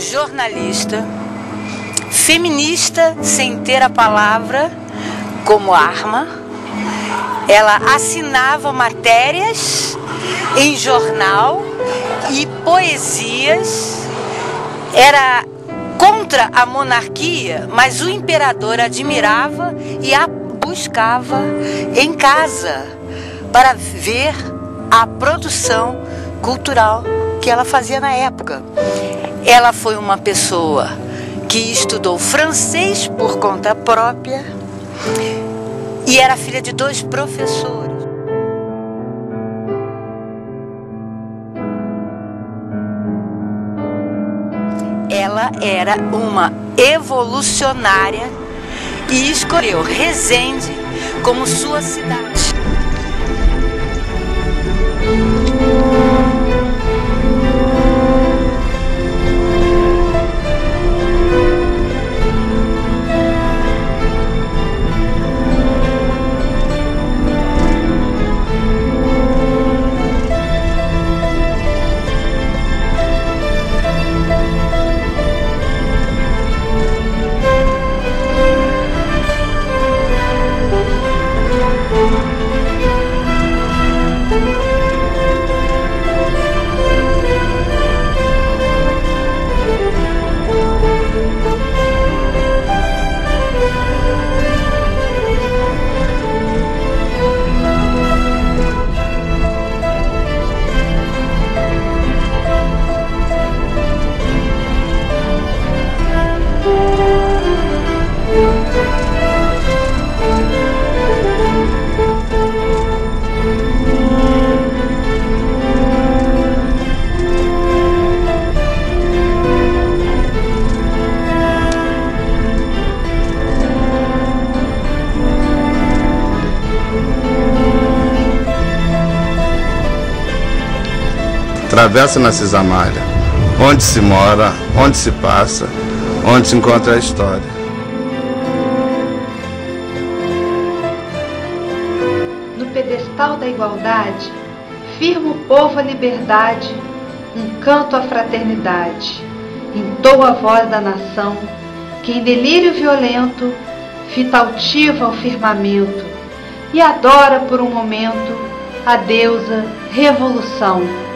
jornalista, feminista sem ter a palavra como arma. Ela assinava matérias em jornal e poesias. Era contra a monarquia, mas o imperador admirava e a buscava em casa para ver a produção cultural que ela fazia na época. Ela foi uma pessoa que estudou francês por conta própria e era filha de dois professores. Ela era uma evolucionária e escolheu Resende como sua cidade. Travessa Narcisa Amália. Onde se mora, onde se passa, onde se encontra a história. No pedestal da igualdade, firma o povo a liberdade, um canto à fraternidade. Entoa a voz da nação, que em delírio violento fita altiva ao firmamento e adora por um momento a deusa Revolução.